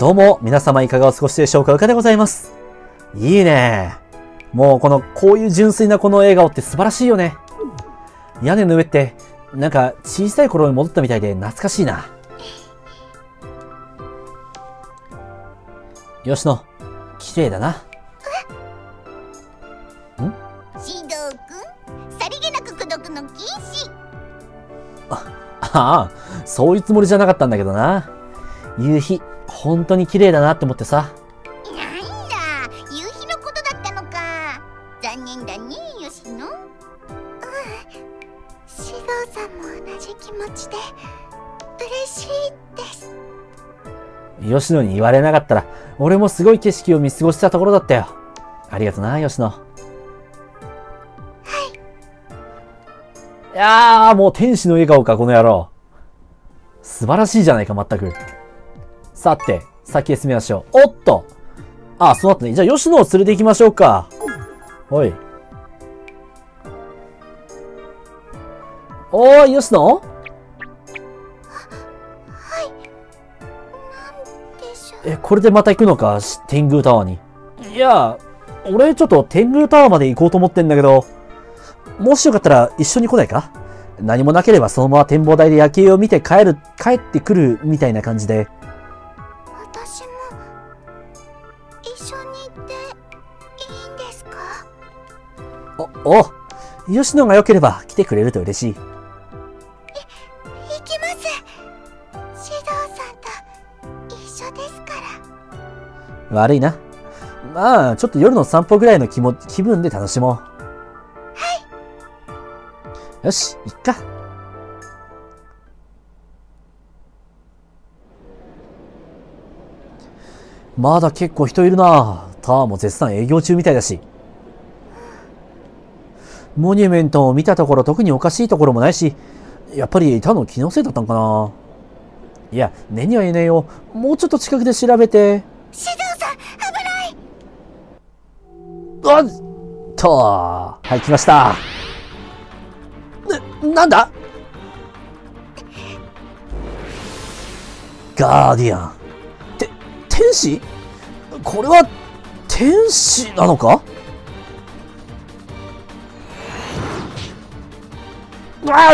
どうも、皆様いかがお過ごしでしょうか？うかでございます。いいね。もうこの、こういう純粋なこの笑顔って素晴らしいよね。屋根の上って、なんか小さい頃に戻ったみたいで懐かしいな。吉野、綺麗だな。シドくん？さりげなく口説くの禁止ああ、そういうつもりじゃなかったんだけどな。夕日、本当に綺麗だなって思ってさ。なんだ夕日のことだったのか残念だね吉野うんシドさんも同じ気持ちで嬉しいです吉野に言われなかったら、俺もすごい景色を見過ごしたところだったよ。ありがとな、吉野。いやー、もう天使の笑顔か、この野郎。素晴らしいじゃないか、全く。さて、先へ進みましょう。おっとあ、そうだったね。じゃあ、吉野を連れて行きましょうか。おい。おーい、吉野でしょえ、これでまた行くのか？し天狗タワーに。いや、俺ちょっと天狗タワーまで行こうと思ってんだけど、もしよかったら一緒に来ないか？何もなければそのまま展望台で夜景を見て帰る、帰ってくるみたいな感じで。お、お吉野が良ければ来てくれると嬉しい。行きますシドさんと一緒ですから悪いな。まあ、ちょっと夜の散歩ぐらいの気も気分で楽しもう。はい。よし、行っか。まだ結構人いるなタワーも絶賛営業中みたいだし。モニュメントを見たところ特におかしいところもないし、やっぱり他の気のせいだったんかないや、根には言えねえよ。もうちょっと近くで調べて。シドさん危ないあっとはい、来ました。な、なんだ？ガーディアン。て、天使？これは、天使なのか？あ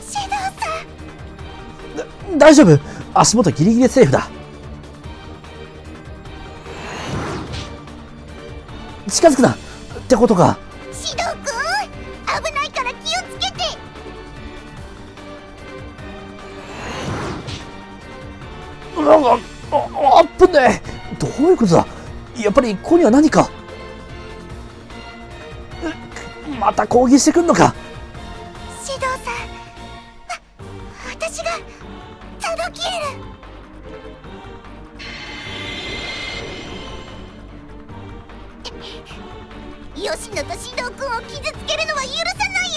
シドさん大丈夫足元ギリギリセーフだ。近づくなってことか。シドくん危ないから気をつけてなんか、あ、あっぶねえ。どういうことだやっぱりここには何か。うまた攻撃してくんのかドキエル吉野とシドくんを傷つけるのは許さない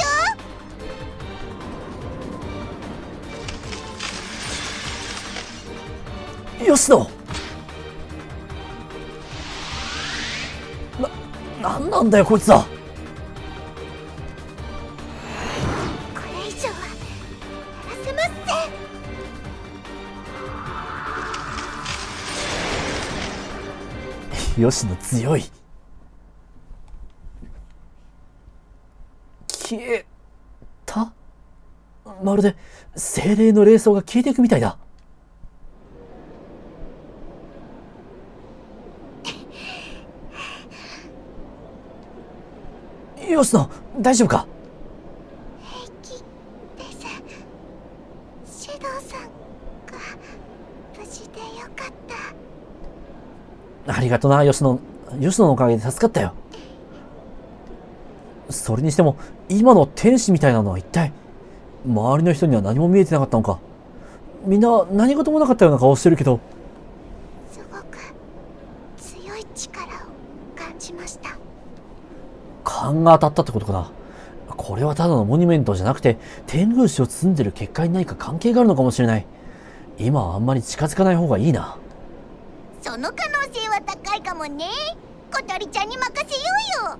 よ。吉野な、なんなんだよこいつは。吉野強い。消えた？まるで精霊の霊装が消えていくみたいだ。吉野、大丈夫か平気ですシドさんが無事でよかったありがとな、吉野。吉野のおかげで助かったよ。それにしても、今の天使みたいなのは一体、周りの人には何も見えてなかったのか。みんな何事もなかったような顔してるけど、すごく強い力を感じました勘が当たったってことかな。これはただのモニュメントじゃなくて、天狗石を包んでる結界に何か関係があるのかもしれない。今はあんまり近づかない方がいいな。その可能性は高いかもね。小鳥ちゃんに任せようよ。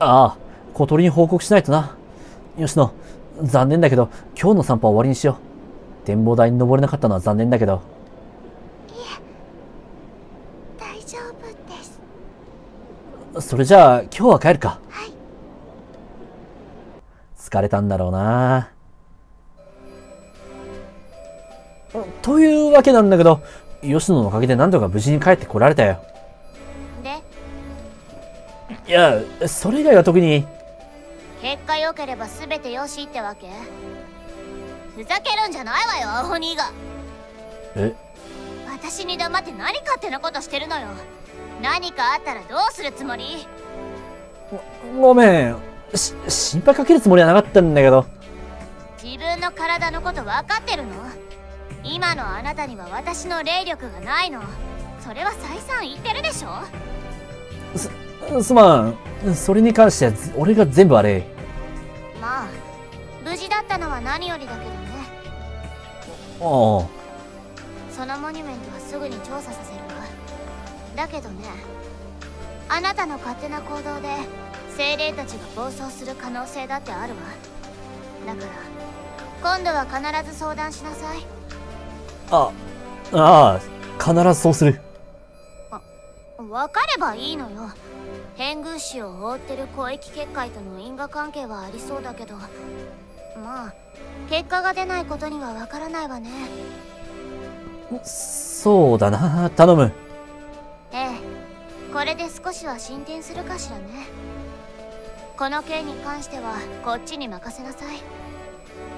ああ小鳥に報告しないとな。吉野残念だけど今日の散歩は終わりにしよう。展望台に登れなかったのは残念だけど。いえ大丈夫です。それじゃあ今日は帰るか。はい。疲れたんだろうな。というわけなんだけど吉野のおかげで何とか無事に帰ってこられたよ。で？いや、それ以外は特に、結果良ければ全てよしってわけ？ふざけるんじゃないわよアホニーが。え、私に黙って何勝手なことしてるのよ。何かあったらどうするつもり？ごめん。し、心配かけるつもりはなかったんだけど。自分の体のこと分かってるの？今のあなたには私の霊力がないのそれは再三言ってるでしょ？す、すまん。それに関してはず俺が全部悪い。まあ無事だったのは何よりだけどねああ。そのモニュメントはすぐに調査させるわだけどねあなたの勝手な行動で精霊たちが暴走する可能性だってあるわだから今度は必ず相談しなさいあ、ああ、必ずそうする。分かればいいのよ変宮師を覆ってる広域結界との因果関係はありそうだけどまあ結果が出ないことには分からないわねそうだな。頼む。ええこれで少しは進展するかしらねこの件に関してはこっちに任せなさい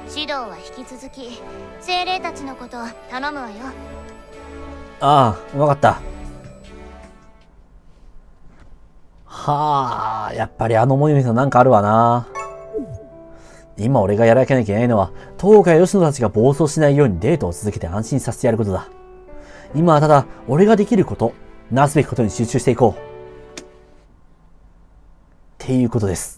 指導は引き続き精霊たちのこと頼むわよああ、わかった。はあ、やっぱりあのモニュメントなんかあるわな。今俺がやらなきゃいけないのは、東海吉野たちが暴走しないようにデートを続けて安心させてやることだ。今はただ、俺ができること、なすべきことに集中していこう。っていうことです。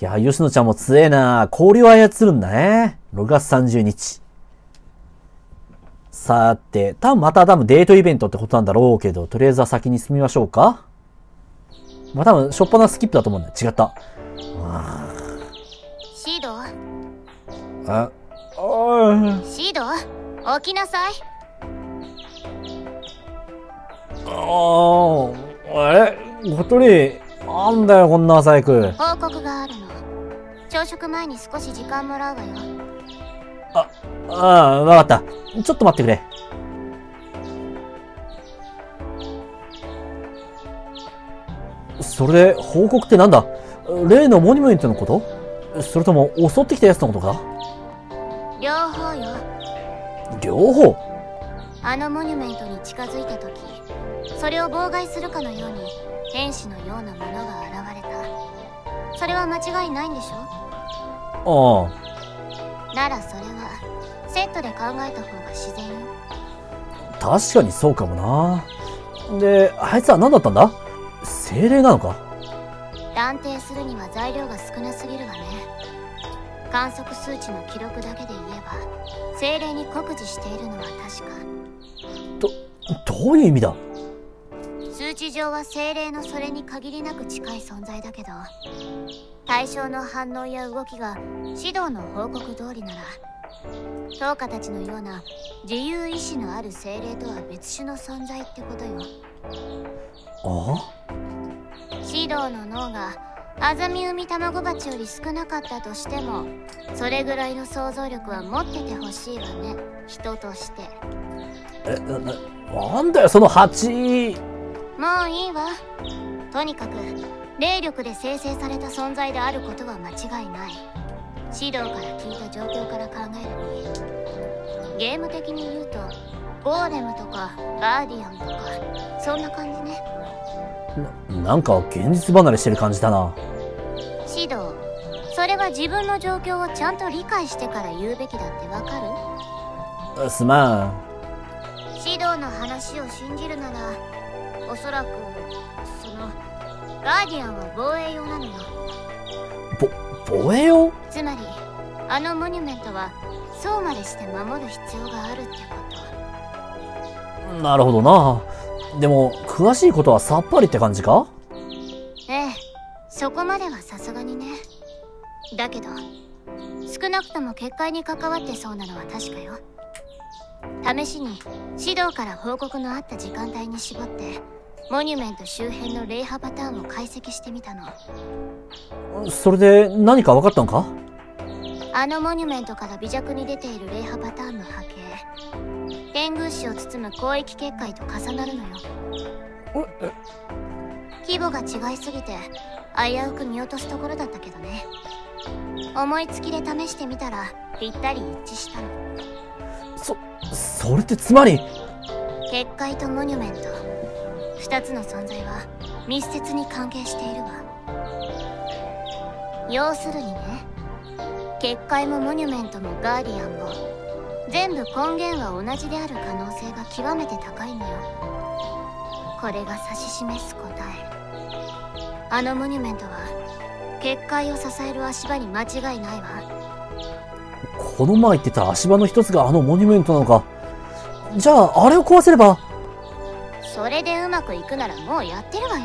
いや、吉野ちゃんも強えな氷を操るんだね。6月30日。さて、多分また多分デートイベントってことなんだろうけど、とりあえずは先に進みましょうか。まあ多分、しょっぱなスキップだと思うんだよ。違った。シード？あ、あシード？起きなさいあ、あれ？小鳥、なんだよ、こんな朝行く。報告があるの。朝食前に少し時間もらうわよ。ああ、わかった。ちょっと待ってくれ。それで、報告ってなんだ？例のモニュメントのこと？それとも、襲ってきたやつのことか？両方よ。両方？あのモニュメントに近づいた時それを妨害するかのように天使のようなものが現れた。それは間違いないんでしょ？ああ。ならそれはセットで考えた方が自然よ。確かにそうかもな。で、あいつは何だったんだ？精霊なのか？断定するには材料が少なすぎるわね。観測数値の記録だけで言えば精霊に酷似しているのは確か。どういう意味だ？数値上は精霊のそれに限りなく近い存在だけど対象の反応や動きが指導の報告通りなら灯火たちのような自由意志のある精霊とは別種の存在ってことよ。あ指導の脳がアザミウミタマゴバチより少なかったとしてもそれぐらいの想像力は持っててほしいわね。人として。え、な、ななんだよ、その蜂。もういいわ。とにかく霊力で生成された存在であることは間違いない。指導から聞いた状況から考えるに。ゲーム的に言うとゴーレムとかガーディアンとかそんな感じね。ななんか現実離れしてる感じだな。指導。それは自分の状況をちゃんと理解してから言うべきだってわかる？すまん。指導の話を信じるならおそらくそのガーディアンは防衛用なのよ。防衛用？つまりあのモニュメントはそうまでして守る必要があるってこと。なるほどな。でも、詳しいことはさっぱりって感じか？ええ。そこまではさすがにね。だけど少なくとも結界に関わってそうなのは確かよ試しに指導から報告のあった時間帯に絞ってモニュメント周辺の霊波パターンを解析してみたの。それで何か分かったのか？あのモニュメントから微弱に出ている霊波パターンの波形。天宮市を包む広域結界と重なるのよ。規模が違いすぎて危うく見落とすところだったけどね。思いつきで試してみたらぴったり一致したの。そ、それってつまり結界とモニュメント。2つの存在は密接に関係しているわ。要するにね結界もモニュメントもガーディアンも全部根源は同じである可能性が極めて高いのよ。これが指し示す答え。あのモニュメントは結界を支える足場に間違いないわ。この前言ってた足場の一つがあのモニュメントなのか。じゃあ、あれを壊せれば。それでうまくいくならもうやってるわよ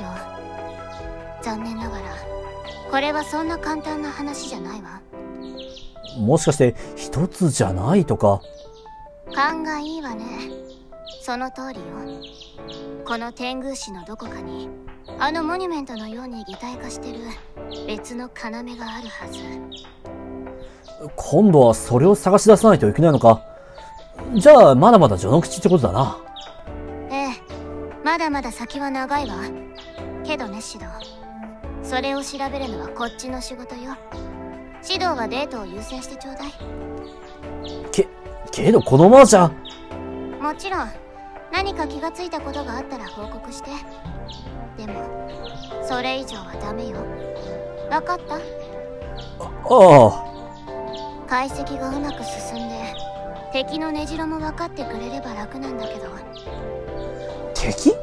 残念ながらこれはそんな簡単な話じゃないわもしかして、一つじゃないとか？勘がいいわねその通りよこの天宮市のどこかにあのモニュメントのように擬態化してる別の要があるはず今度はそれを探し出さないといけないのか？じゃあ、まだまだ序の口ってことだな。ええ。まだまだ先は長いわ。けどねシドそれを調べるのはこっちの仕事よ。シドはデートを優先してちょうだい。け、けどこのままじゃ。もちろん。何か気がついたことがあったら報告して。でもそれ以上はダメよ。わかった？ああ。解析がうまく進んで敵の根城も分かってくれれば楽なんだけど敵？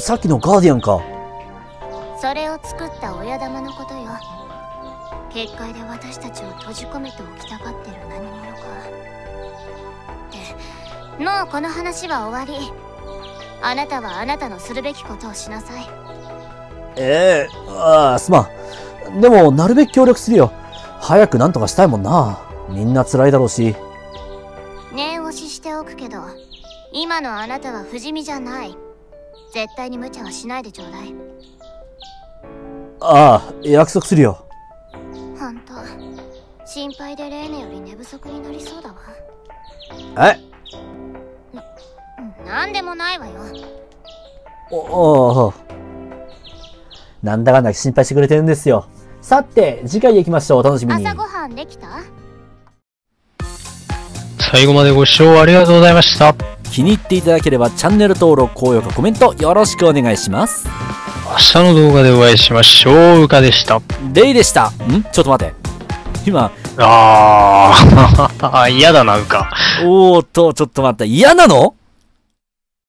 さっきのガーディアンか。それを作った親玉のことよ結界で私たちを閉じ込めておきたがってる何者かでもうこの話は終わりあなたはあなたのするべきことをしなさいええああ、すまん。でも、なるべく協力するよ。早くなんとかしたいもんな。みんな辛いだろうし。念押ししておくけど今のあなたは不死身じゃない絶対に無茶はしないでちょうだいああ、約束するよ。ほんと心配でレーネより寝不足になりそうだわえ？うんなんでもないわよお、おおなんだかんだ心配してくれてるんですよ。さて、次回へ行きましょう。お楽しみに。朝ごはんできた？最後までご視聴ありがとうございました。気に入っていただければチャンネル登録、高評価、コメントよろしくお願いします。明日の動画でお会いしましょう。うかでした。レイでした。ん？ちょっと待って。今、あー、嫌だな、うか。おーっと、ちょっと待った。嫌なの？